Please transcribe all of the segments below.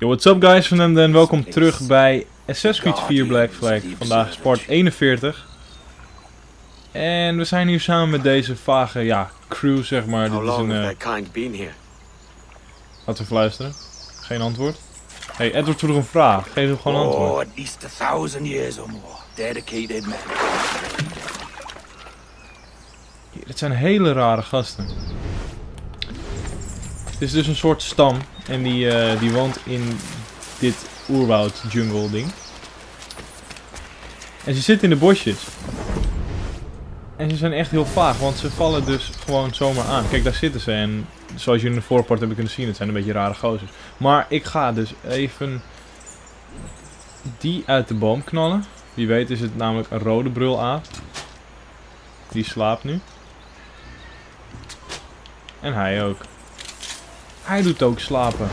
Yo, what's up guys van hem en welkom terug bij Assassin's Creed 4 Black Flag. Vandaag is part 41. En we zijn hier samen met deze vage, ja, crew zeg maar. Dit How is long een, have eh, that kind been here? laten we fluisteren. Geen antwoord. hey, Edward vroeg een vraag. Geef hem gewoon antwoord. Oh, at least a thousand years or more. Dedicated Dit zijn hele rare gasten. Het is dus een soort stam. En die, eh, die woont in dit oerwoud jungle ding. En ze zitten in de bosjes. En ze zijn echt heel vaag, want ze vallen dus gewoon zomaar aan. Kijk, daar zitten ze. En zoals jullie in de voorport hebben kunnen zien, het zijn een beetje rare gozers. Maar ik ga dus even die uit de boom knallen. Wie weet is het namelijk een rode brulaap. Die slaapt nu. En hij ook. Hij doet ook slapen.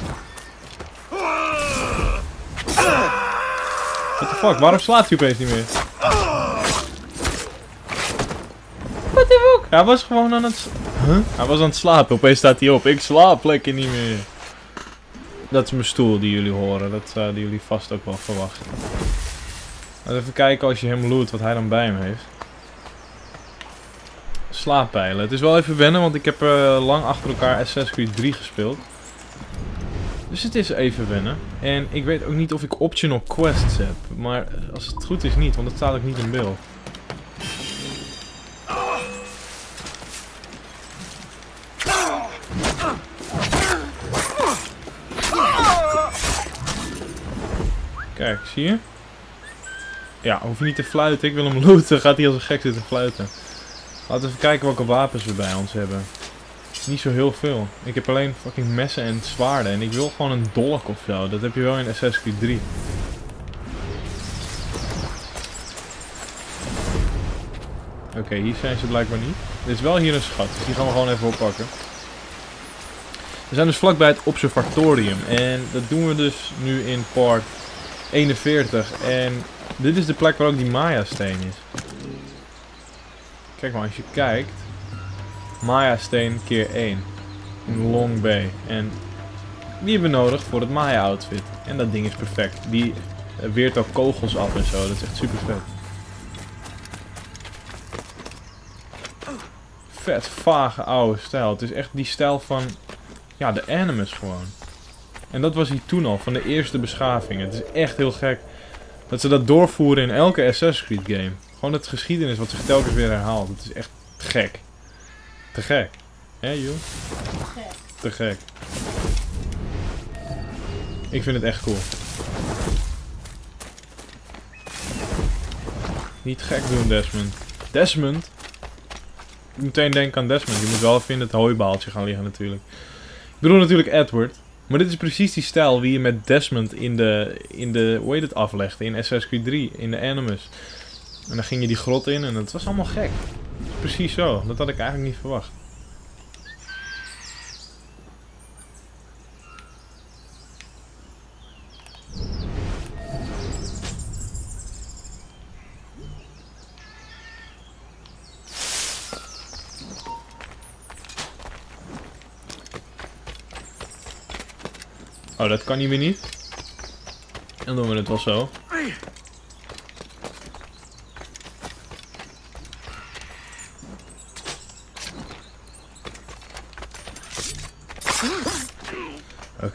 What the fuck, waarom slaapt hij opeens niet meer? What the fuck? Hij was gewoon aan het... Huh? Hij was aan het slapen, opeens staat hij op. Ik slaap lekker niet meer. Dat is mijn stoel die jullie horen, dat zouden jullie vast ook wel verwachten. Laten we even kijken als je hem loot wat hij dan bij hem heeft. Slaappijlen. Het is wel even wennen, want ik heb eh, lang achter elkaar Assassin's Creed 3 gespeeld. Dus het is even wennen. En ik weet ook niet of ik optional quests heb. Maar als het goed is niet, want dat staat ook niet in beeld. Kijk, zie je? Ja, hoef je niet te fluiten. Ik wil hem looten. Gaat hij als een gek zitten fluiten. Laten we kijken welke wapens we bij ons hebben. Niet zo heel veel. Ik heb alleen fucking messen en zwaarden. En ik wil gewoon een dolk of zo. Dat heb je wel in Assassin's Creed 3. Oké, hier zijn ze blijkbaar niet. Er is wel hier een schat, dus die gaan we gewoon even oppakken. We zijn dus vlakbij het observatorium. En dat doen we dus nu in part 41. En dit is de plek waar ook die Maya-steen is. Kijk maar, als je kijkt. Maya-steen keer 1. In Long Bay. En die hebben we nodig voor het Maya-outfit. En dat ding is perfect. Die eh, weert ook kogels af en zo. Dat is echt super vet. Vet vage oude stijl. Het is echt die stijl van... Ja, de animus gewoon. En dat was hij toen al, van de eerste beschaving. Het is echt heel gek dat ze dat doorvoeren in elke Assassin's Creed game. Gewoon het geschiedenis wat zich telkens weer herhaalt. Het is echt gek. Te gek. Hé, joh? Te gek. Ik vind het echt cool. Niet gek doen, Desmond. Desmond? Meteen denken aan Desmond. Je moet wel even in het hooibaaltje gaan liggen natuurlijk. Ik bedoel natuurlijk Edward. Maar dit is precies die stijl wie je met Desmond in de, in de hoe heet het, aflegde. In Assassin's Creed 3, in de Animus. En dan ging je die grot in en het was allemaal gek. Precies zo, dat had ik eigenlijk niet verwacht. Oh, dat kan niet meer niet. Dan doen we het wel zo.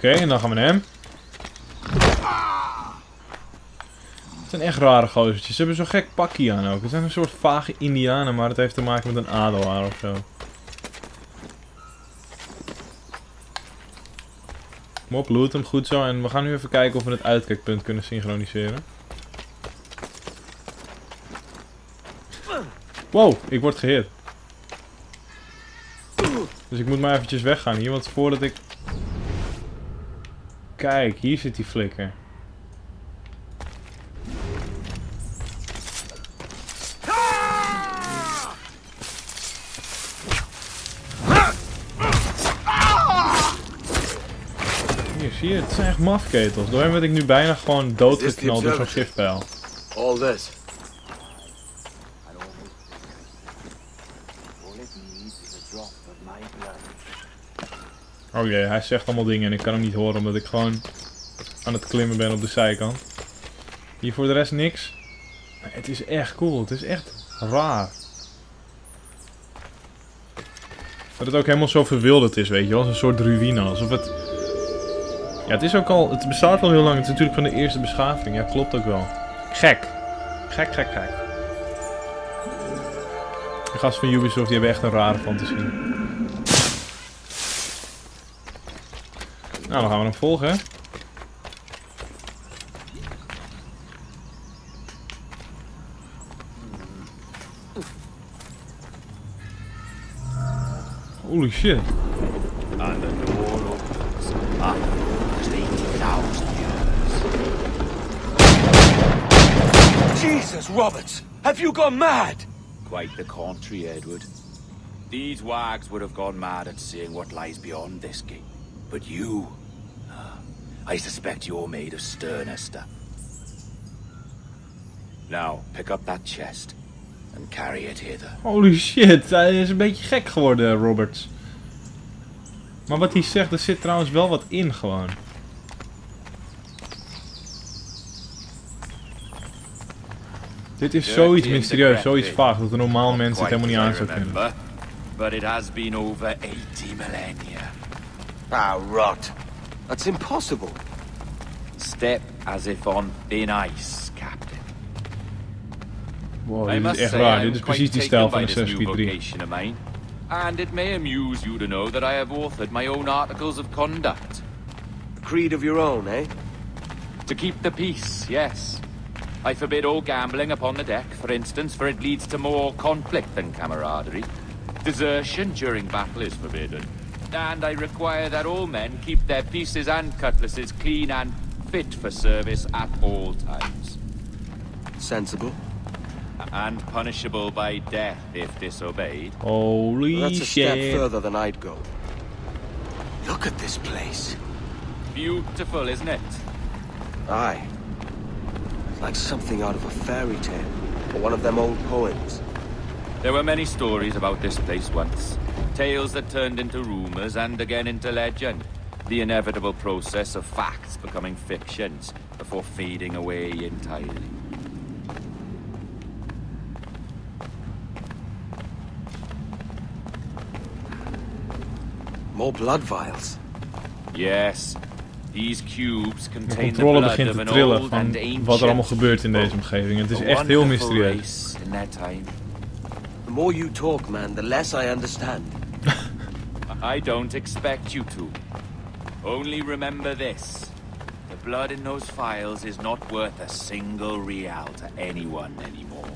Oké, en dan gaan we naar hem. Het zijn echt rare gozertjes. Ze hebben zo'n gek pakje aan ook. Het zijn een soort vage indianen, maar het heeft te maken met een adelaar of zo. Kom op, loot hem goed zo. En we gaan nu even kijken of we het uitkijkpunt kunnen synchroniseren. Wow, ik word gehit. Dus ik moet maar eventjes weggaan hier, want voordat ik... Kijk, hier zit die flikker. Hier, zie je, het zijn echt mafketels. Door hem werd ik nu bijna gewoon doodgeknald door zo'n giftpijl. All this. All it needs is a drop of my blood. Oh jee, hij zegt allemaal dingen en ik kan hem niet horen omdat ik gewoon aan het klimmen ben op de zijkant. Hier voor de rest niks. Het is echt cool. Het is echt raar. Dat het ook helemaal zo verwilderd is, weet je wel. Als een soort ruïne. Alsof het... Ja, het is ook al... Het bestaat al heel lang. Het is natuurlijk van de eerste beschaving. Ja, klopt ook wel. Gek. Gek, gek, gek. De gast van Ubisoft, die hebben echt een rare fantasie. Nou, dan gaan we hem volgen, hè. Holy shit. And the door opens after almost 80,000 years. Jesus, Roberts! Have you gone mad? Quite the contrary, Edward. These wags would have gone mad at seeing what lies beyond this gate. But you... I suspect you're made of sterner stuff. Now, pick up that chest and carry it hither. Holy shit, hij is een beetje gek geworden, Roberts. Maar wat hij zegt, er zit trouwens wel wat in gewoon. Dit is zoiets mysterieus, zoiets vaag, dat een normaal mens het helemaal niet aan zou kunnen. but it has been over 80 millennia. Ah, rot. That's impossible. Step as if on thin ice, Captain. Wow, I must is say raar. I'm Dit quite precies die taken stijl van by this new vocation of mine. And it may amuse you to know that I have authored my own articles of conduct. creed of your own, eh? To keep the peace, yes. I forbid all gambling upon the deck, for instance, for it leads to more conflict than camaraderie. Desertion during battle is forbidden. And I require that all men keep their pieces and cutlasses clean and fit for service at all times. Sensible. And punishable by death if disobeyed. Holy That's a step further than I'd go. Look at this place. Beautiful, isn't it? Aye. Like something out of a fairy tale. Or one of them old poems. There were many stories about this place once. Tales that turned into rumors and again into legend. The inevitable process of facts becoming fictions before fading away entirely. More blood vials. Yes, these cubes contain the controle blood begint of te an trillen old van and wat er allemaal ancient gebeurt in deze people. omgeving. Het is A echt heel wonderful mysterieus. race in their time. The more you talk, man, the less I understand. I don't expect you to. Only remember this. The blood in those files is not worth a single real to anyone anymore.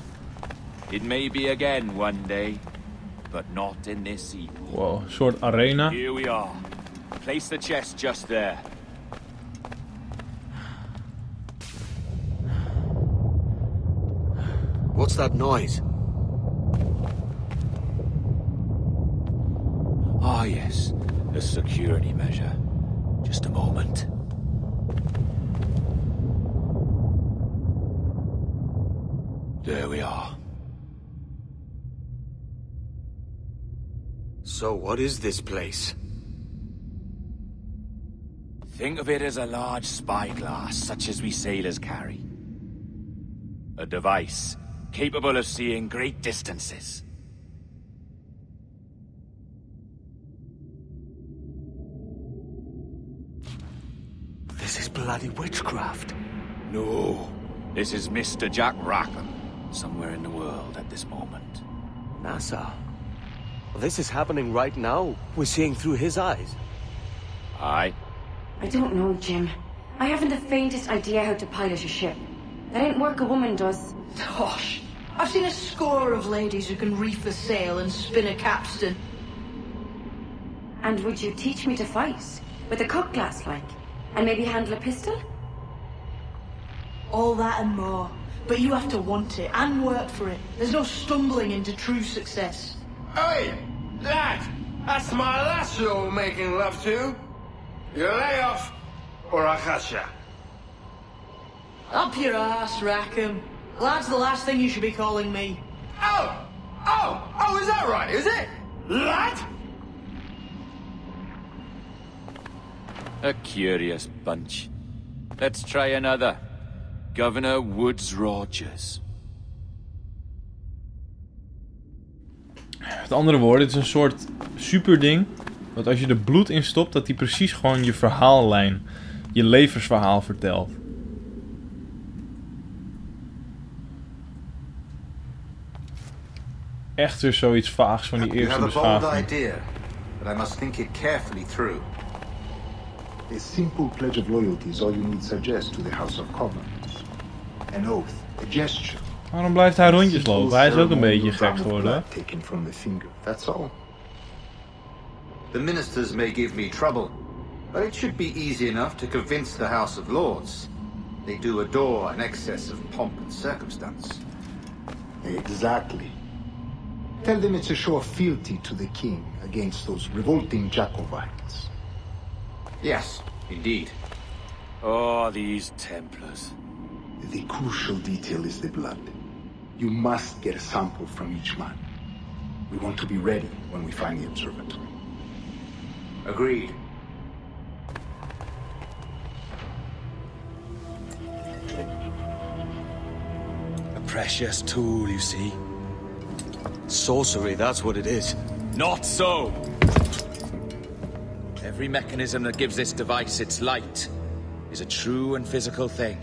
It may be again one day, but not in this epoch. Wow, een soort arena. Here we are. Place the chest just there. What's that noise? Ah, yes. A security measure. Just a moment. There we are. So what is this place? Think of it as a large spyglass, such as we sailors carry. A device capable of seeing great distances. This is bloody witchcraft. No, this is Mr. Jack Rackham, somewhere in the world at this moment. NASA. This is happening right now. We're seeing through his eyes. Aye. I don't know, Jim. I haven't the faintest idea how to pilot a ship. That ain't work a woman does. Tosh. I've seen a score of ladies who can reef a sail and spin a capstan. And would you teach me to fight? With a cutlass, like? And maybe handle a pistol? All that and more. But you have to want it and work for it. There's no stumbling into true success. Hey, lad, that's my lass you're making love to. You lay off, or I catch ya. Up your ass, Rackham. Lad's the last thing you should be calling me. Oh, oh, oh, is that right, is it? Lad? A curious bunch. Let's try another. Governor Woods Rogers. Met andere woorden, het is een soort superding. Dat als je er bloed in stopt, dat die precies gewoon je verhaallijn, je levensverhaal vertelt. Echt weer zoiets vaags van die eerste bold beschaving. idea, but I must think it carefully through. A simple pledge of loyalty is all you need suggest to the House of Commons. An oath, a gesture. Waarom blijft hij rondjes Simple lopen? Hij is ook een beetje ceremonial gek drop of geworden. Taken from the finger, that's all. The ministers may give me trouble, but it should be easy enough to convince the House of Lords. They do adore an excess of pomp and circumstance. Exactly. Tell them it's a show of fealty to the king against those revolting Jacobites. Yes, indeed. Oh, these Templars. The crucial detail is the blood. You must get a sample from each man. We want to be ready when we find the observatory. Agreed. A precious tool, you see. Sorcery, that's what it is. Not so! Every mechanism that gives this device its light is a true and physical thing.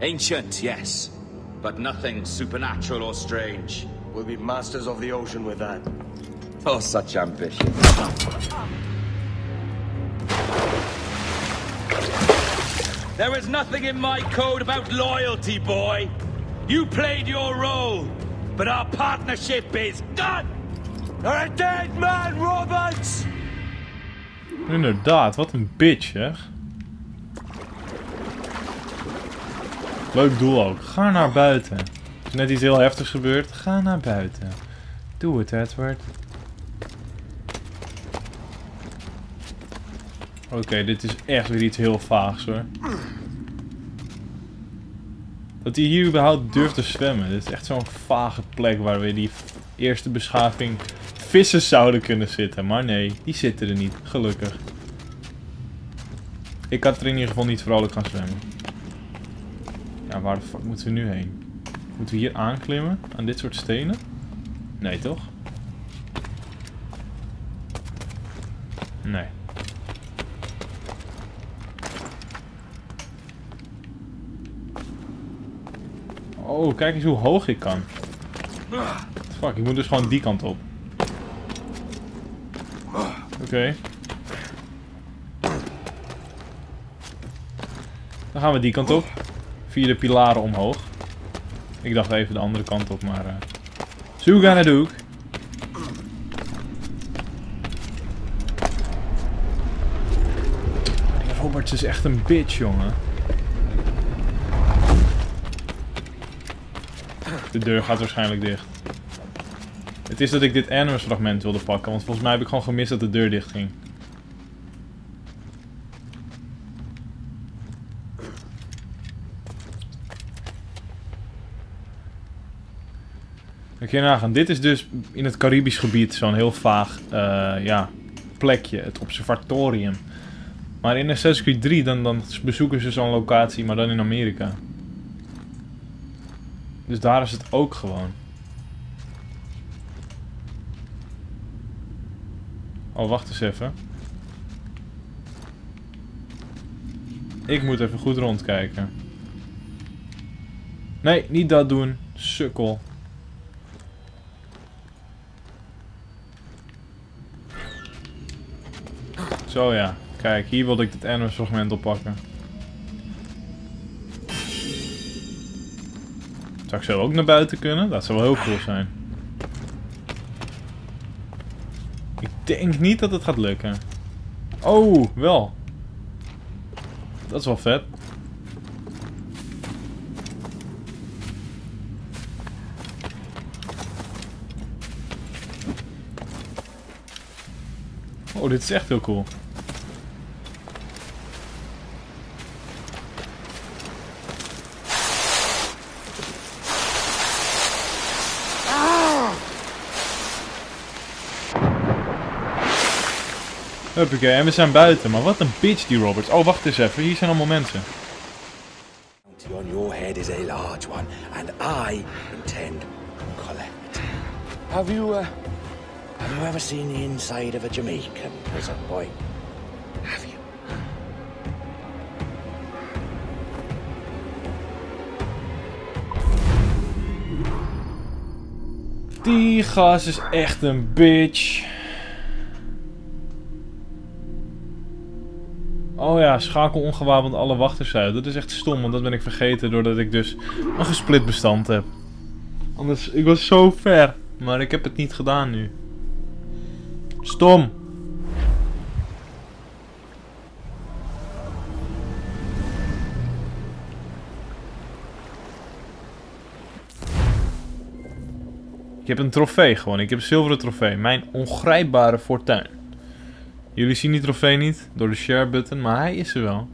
Ancient, yes, but nothing supernatural or strange. We'll be masters of the ocean with that. Oh, such ambition. There is nothing in my code about loyalty, boy. You played your role, but our partnership is done! You're a dead man, Roberts! Inderdaad, wat een bitch, zeg. Leuk doel ook. Ga naar buiten. Is net iets heel heftigs gebeurd. Ga naar buiten. Doe het, Edward. Oké, dit is echt weer iets heel vaags, hoor. Dat hij hier überhaupt durft te zwemmen. Dit is echt zo'n vage plek waar we die eerste beschaving vissen zouden kunnen zitten. Maar nee, die zitten er niet. Gelukkig. Ik had er in ieder geval niet vrolijk gaan zwemmen. Ja, waar de fuck moeten we nu heen? Moeten we hier aanklimmen? Aan dit soort stenen? Nee, toch? Nee. Oh, kijk eens hoe hoog ik kan. Fuck, ik moet dus gewoon die kant op. Oké. Dan gaan we die kant op. Via de pilaren omhoog. Ik dacht even de andere kant op, maar... eh zo gaan het ook. Roberts is echt een bitch, jongen. De deur gaat waarschijnlijk dicht. Het is dat ik dit Animus fragment wilde pakken, want volgens mij heb ik gewoon gemist dat de deur dicht ging. Kun je nagaan, dit is dus in het Caribisch gebied zo'n heel vaag eh, ja, plekje, het observatorium. Maar in Assassin's Creed 3 dan, dan bezoeken ze zo'n locatie, maar dan in Amerika. Dus daar is het ook gewoon. Oh, wacht eens even. Ik moet even goed rondkijken. Nee, niet dat doen. Sukkel. Zo ja. Kijk, hier wilde ik het Animus fragment oppakken. Zou ik zo ook naar buiten kunnen? Dat zou wel heel cool zijn. Ik denk niet dat het gaat lukken. Oh, wel. Dat is wel vet. Oh, dit is echt heel cool. Huppakee, en we zijn buiten. Maar wat een bitch die Roberts. Oh, wacht eens even. Hier zijn allemaal mensen. very large one, and I intend to collect. Have you, uh, have you ever seen the inside of a Jamaican prison, boy? Have you? Die gast is echt een bitch. Oh ja, schakel ongewapend alle wachters uit. Dat is echt stom, want dat ben ik vergeten doordat ik dus een gesplit bestand heb. Anders, ik was zo ver. Maar ik heb het niet gedaan nu. Stom. Ik heb een trofee gewoon. Ik heb een zilveren trofee. Mijn ongrijpbare fortuin. Jullie zien die trofee niet door de share button, maar hij is er wel.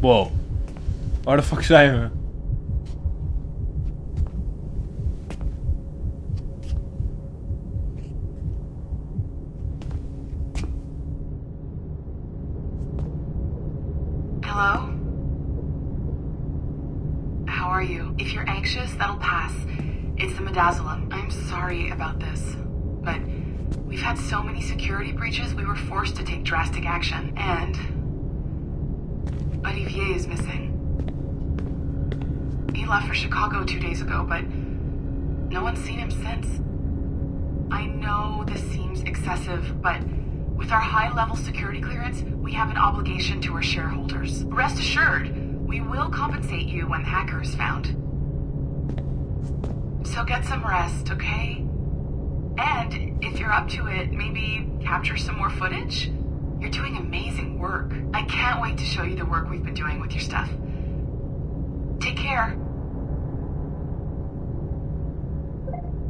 Wow. Waar de fuck zijn we? Hello? You? If you're anxious, that'll pass. It's the midazolam. I'm sorry about this, but we've had so many security breaches, we were forced to take drastic action. And Olivier is missing. He left for Chicago two days ago, but no one's seen him since. I know this seems excessive, but with our high level security clearance, we have an obligation to our shareholders. Rest assured, we will compensate you when the hacker is found. So get some rest, okay? And if you're up to it, maybe capture some more footage? You're doing amazing work. I can't wait to show you the work we've been doing with your stuff. Take care.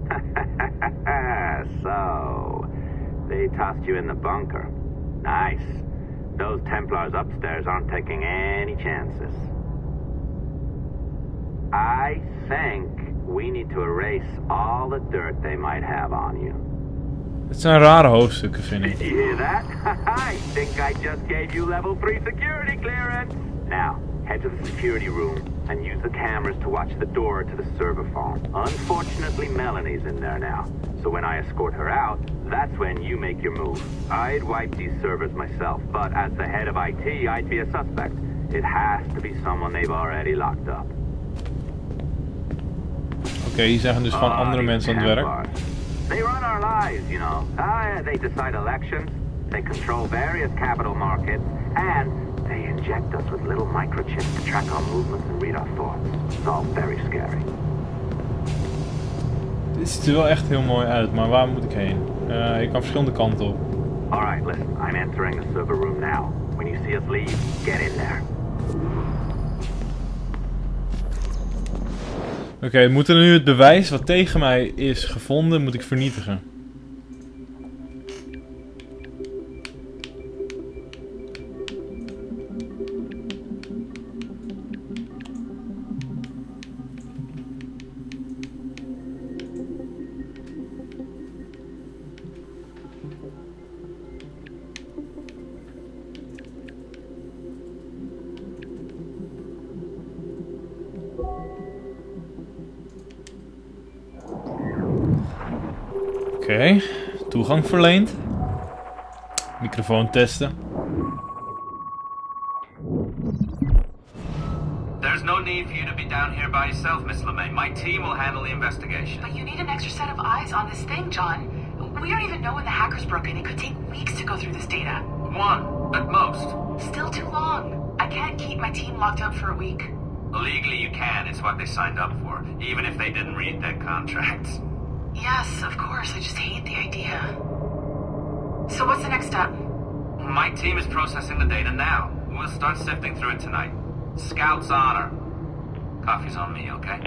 so, they tossed you in the bunker. Nice. Those Templars upstairs aren't taking any chances. I think we need to erase all the dirt they might have on you. Het zijn rare hoofdstukken, vind ik. You hear that? I think I just gave you level 3 security clearance. Now, head to the security room and use the cameras to watch the door to the server farm. Unfortunately, Melanie's in there now. So when I escort her out, that's when you make your move. I'd wipe these servers myself, but as the head of IT, I'd be a suspect. It has to be someone they've already locked up. Oké, hier zijn dus van andere mensen aan het werk. They run our lives, you know. Uh, they decide elections, they control various capital markets, and inject us with little microchips to track our movements and read our thoughts. It's all very scary. Dit ziet er wel echt heel mooi uit, maar waar moet ik heen? Uh, ik kan verschillende kanten op. Alright, listen. I'm entering the server room now. When you see us leave, get in there. Oké, okay, we moeten nu het bewijs wat tegen mij is gevonden, moet ik vernietigen. Toegang verleend. Microfoon testen. There's no need for you to be down here by yourself, Miss LeMay. My team will handle the investigation. But you need an extra set of eyes on this thing, John. We don't even know when the hackers broke in. It could take weeks to go through this data. One, at most. Still too long. I can't keep my team locked up for a week. Legally, you can. It's what they signed up for, even if they didn't read their contracts. Yes, of course. I just hate the idea. So what's the next step? My team is processing the data now. We'll start sifting through it tonight. Scout's honor. Coffee's on me, okay?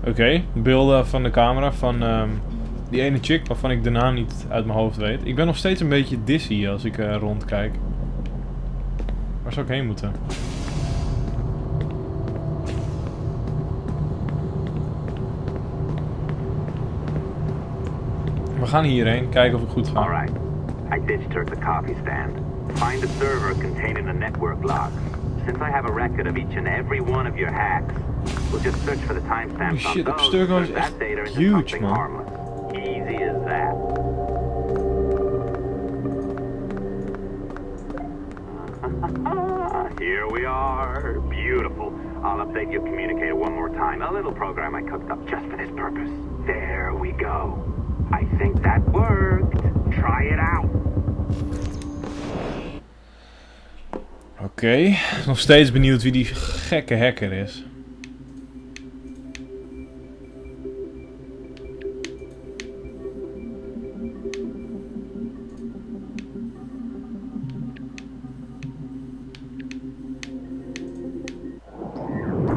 Oké, okay, beelden van de camera van um, die ene chick waarvan ik de naam niet uit mijn hoofd weet. Ik ben nog steeds een beetje dizzy als ik uh, rondkijk. Waar zou ik heen moeten? Gaan hierheen, kijken of ik goed. Alright. I ditched her at the coffee stand. Find a server containing the network logs. Since I have a record of each and every one of your hacks, we'll just search for the timestamps oh, Holy shit, on those and is that data into huge, something man. harmless. Easy as that. Here we are. Beautiful. I'll update your communicator one more time. A little program I cooked up just for this purpose. There we go. I think that worked. Try it out. Oké, nog steeds benieuwd wie die gekke hacker is.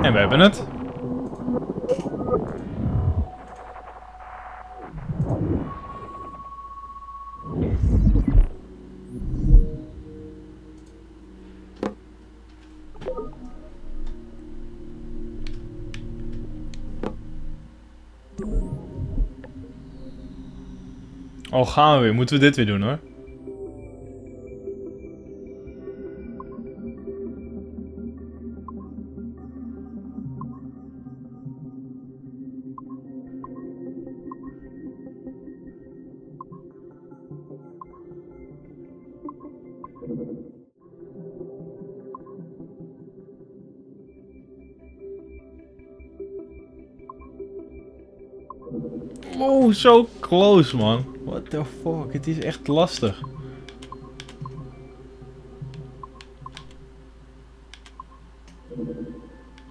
En we hebben het. Oh, gaan we weer. Moeten we dit weer doen hoor. Oh, zo close man. What the fuck, het is echt lastig.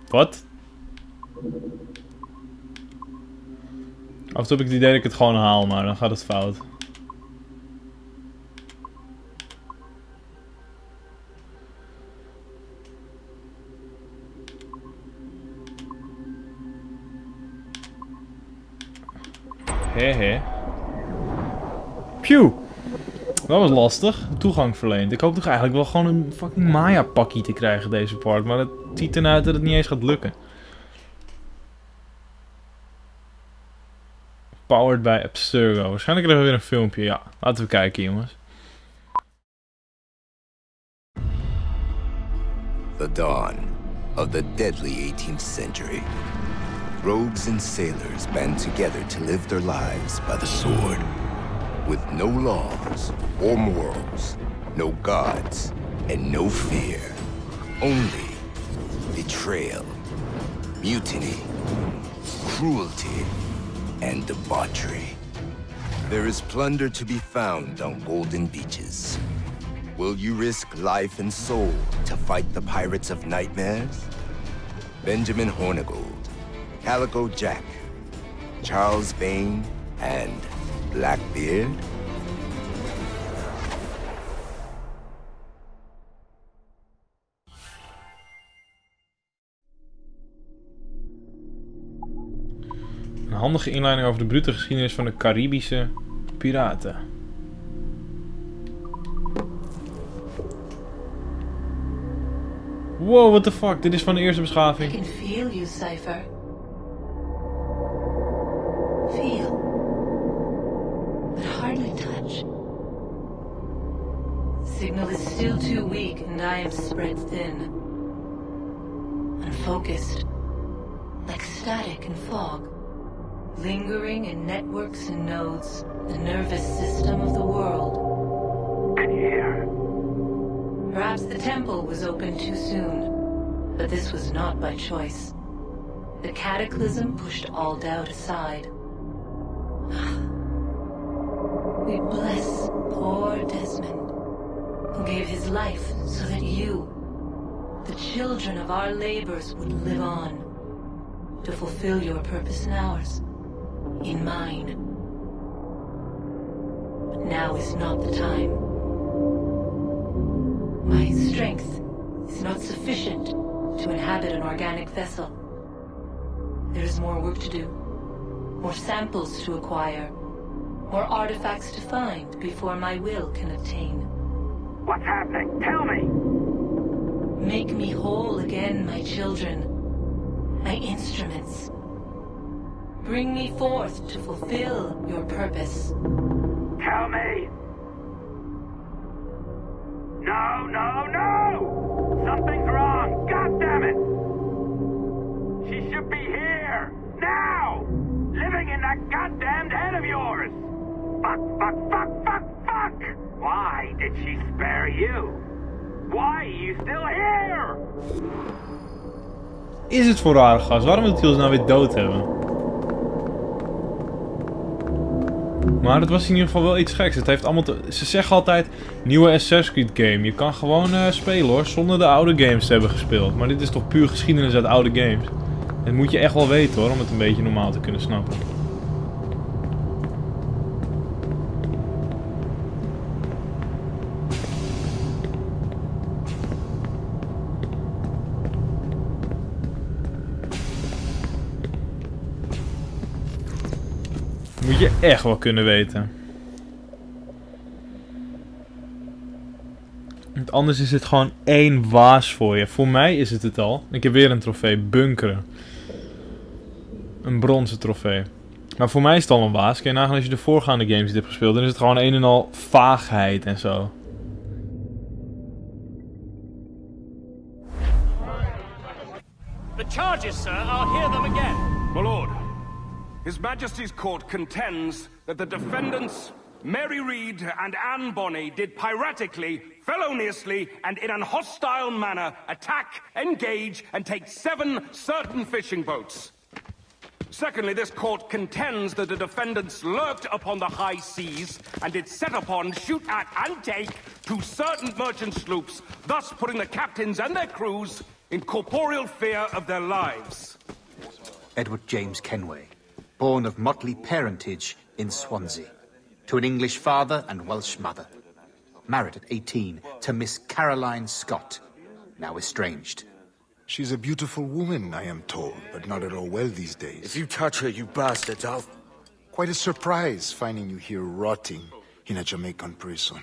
Wat? Af en toe ik het idee ik het gewoon haal, maar dan gaat het fout. Hé hé. Phew. Dat was lastig. Toegang verleend. Ik hoop toch eigenlijk wel gewoon een fucking Maya pakkie te krijgen deze part. Maar het ziet ernaar uit dat het niet eens gaat lukken. Powered by Abstergo. Waarschijnlijk krijgen we weer een filmpje. Ja, laten we kijken jongens. The dawn of the deadly 18th century. Rogues and sailors band together to live their lives by the sword. With no laws or morals, no gods, and no fear. Only betrayal, mutiny, cruelty, and debauchery. There is plunder to be found on golden beaches. Will you risk life and soul to fight the pirates of nightmares? Benjamin Hornigold, Calico Jack, Charles Vane, and Blackbeard? Een handige inleiding over de brute geschiedenis van de Caribische piraten. Wow, what the fuck? Dit is van de eerste I beschaving. can feel you, Cypher. Still too weak, and I am spread thin. Unfocused. Like static and fog. Lingering in networks and nodes. The nervous system of the world. Can you hear? Perhaps the temple was opened too soon, but this was not by choice. The cataclysm pushed all doubt aside. We bless poor Desmond, who gave life so that you, the children of our labors, would live on, to fulfill your purpose and ours, in mine. But now is not the time. My strength is not sufficient to inhabit an organic vessel. There is more work to do, more samples to acquire, more artifacts to find before my will can obtain. What's happening? Tell me! Make me whole again, my children, my instruments. Bring me forth to fulfill your purpose. Tell me? No, no, no! Something's wrong! God damn it! She should be here! Now! Living in that goddamned head of yours! Fuck, fuck, fuck, fuck, Why did she spare you? Why are you still here? Is het voor rare gast? Waarom wil hij ons nou weer dood hebben? Maar het was in ieder geval wel iets geks. Het heeft allemaal te... Ze zeggen altijd, nieuwe Assassin's Creed game. Je kan gewoon uh, spelen hoor, zonder de oude games te hebben gespeeld. Maar dit is toch puur geschiedenis uit oude games. Dat moet je echt wel weten hoor, om het een beetje normaal te kunnen snappen. Echt wel kunnen weten. Want anders is het gewoon één waas voor je. Voor mij is het het al. Ik heb weer een trofee. Bunkeren. Een bronzen trofee. Maar voor mij is het al een waas. Kun je nagaan als je de voorgaande games hebt gespeeld. Dan is het gewoon een en al vaagheid en zo. The charges, sir. I'll hear them again. My lord, His Majesty's Court contends that the defendants, Mary Reed and Anne Bonny, did piratically, feloniously, and in an hostile manner attack, engage, and take seven certain fishing boats. Secondly, this court contends that the defendants lurked upon the high seas and did set upon, shoot at, and take two certain merchant sloops, thus putting the captains and their crews in corporeal fear of their lives. Edward James Kenway, born of motley parentage in Swansea, to an English father and Welsh mother. Married at 18 to Miss Caroline Scott, now estranged. She's a beautiful woman, I am told, but not at all well these days. If you touch her, you bastards, I'll... Quite a surprise finding you here rotting in a Jamaican prison.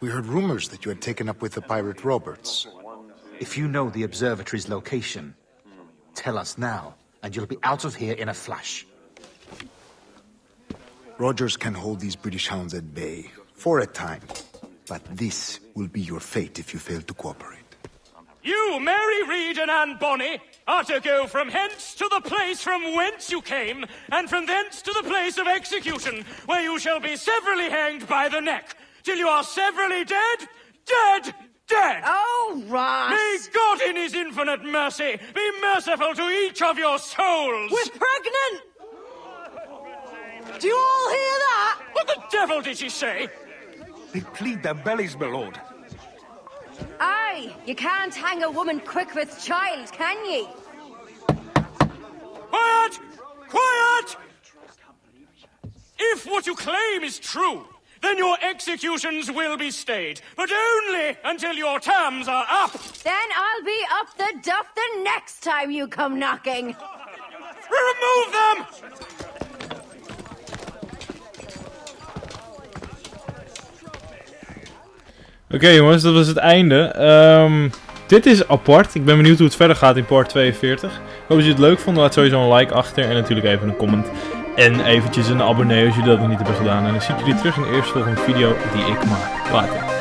We heard rumors that you had taken up with the pirate Roberts. If you know the observatory's location, tell us now, and you'll be out of here in a flash. Rogers can hold these British hounds at bay, for a time. But this will be your fate if you fail to cooperate. You, Mary Reed and Anne Bonny, are to go from hence to the place from whence you came, and from thence to the place of execution, where you shall be severally hanged by the neck, till you are severally dead, dead, dead! Oh, Ross! May God in his infinite mercy be merciful to each of your souls! We're pregnant! Do you all hear that? What the devil did she say? They plead their bellies, my lord. Aye, you can't hang a woman quick with child, can ye? Quiet! Quiet! If what you claim is true, then your executions will be stayed, but only until your terms are up. Then I'll be up the duff the next time you come knocking. Remove them! Oké jongens, dat was het einde. Ehm, dit is apart. Ik ben benieuwd hoe het verder gaat in part 42. Ik hoop dat het leuk vond. Laat sowieso een like achter en natuurlijk even een comment. En eventjes een abonnee als je dat nog niet hebt gedaan. En dan zie ik jullie terug in de eerste volgende video die ik maak. Later.